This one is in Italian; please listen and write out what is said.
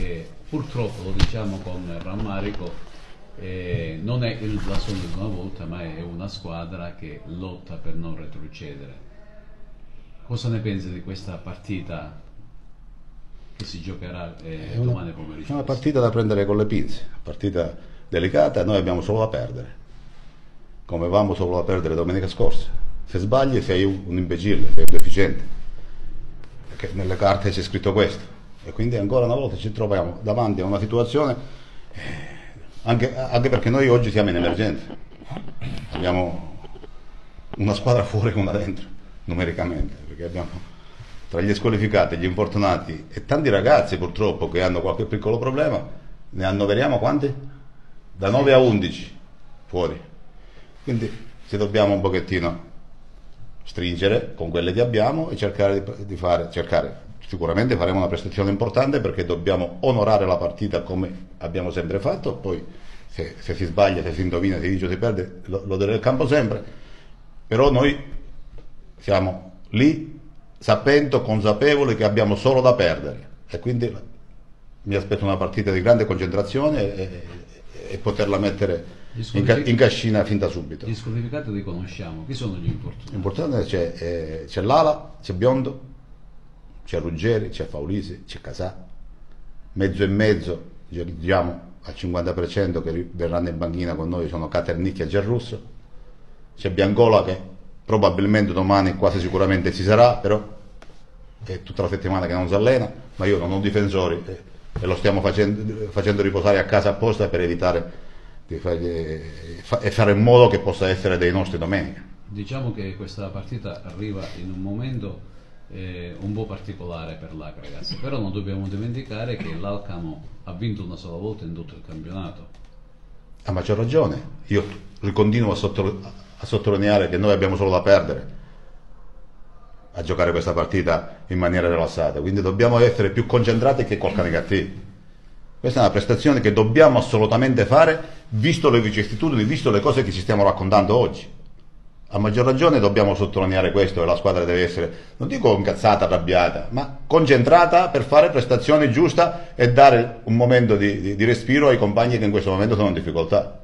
che purtroppo, lo diciamo con rammarico, eh, non è il blasone di una volta, ma è una squadra che lotta per non retrocedere. Cosa ne pensi di questa partita che si giocherà eh, una, domani pomeriggio? è una partita da prendere con le pinze, una partita delicata, noi abbiamo solo da perdere, come avevamo solo da perdere domenica scorsa. Se sbagli sei un un imbecille, sei un deficiente, perché nelle carte c'è scritto questo. E quindi ancora una volta ci troviamo davanti a una situazione, eh, anche, anche perché noi oggi siamo in emergenza. Abbiamo una squadra fuori e una dentro, numericamente, perché abbiamo tra gli squalificati, gli infortunati e tanti ragazzi purtroppo che hanno qualche piccolo problema, ne annoveriamo quanti? Da 9 a 11 fuori. Quindi ci dobbiamo un pochettino stringere con quelle che abbiamo e cercare di, di fare, cercare. Sicuramente faremo una prestazione importante perché dobbiamo onorare la partita come abbiamo sempre fatto, poi se, se si sbaglia, se si indovina, se si dice o si perde, lo, lo del campo sempre, però noi siamo lì sapendo, consapevoli che abbiamo solo da perdere e quindi mi aspetto una partita di grande concentrazione e, e- e poterla mettere in, ca- in cascina fin da subito. Gli squalificati li conosciamo, chi sono gli infortunati? L'importante c'è, eh, c'è Lala, c'è Biondo, c'è Ruggeri, c'è Faulisi, c'è Casà, mezzo e mezzo, diciamo al 50% che verranno in banchina con noi sono Caternicchia e Gerrusso, c'è Biancola che probabilmente domani quasi sicuramente ci sarà, però è tutta la settimana che non si allena, ma io non ho difensori e, lo stiamo facendo, facendo riposare a casa apposta per evitare fargli, fa- e fare in modo che possa essere dei nostri domenica. Diciamo che questa partita arriva in un momento eh, un po' particolare per l'AC ragazzi, però non dobbiamo dimenticare che l'Alcamo ha vinto una sola volta in tutto il campionato. A maggior ragione, io ricontinuo a, sotto- a sottolineare che noi abbiamo solo da perdere a giocare questa partita in maniera rilassata, quindi dobbiamo essere più concentrati che col negativo. Questa è una prestazione che dobbiamo assolutamente fare, visto le vicissitudini, visto le cose che ci stiamo raccontando oggi. A maggior ragione dobbiamo sottolineare questo e la squadra deve essere, non dico incazzata, arrabbiata, ma concentrata per fare prestazioni giuste e dare un momento di, di- di respiro ai compagni che in questo momento sono in difficoltà.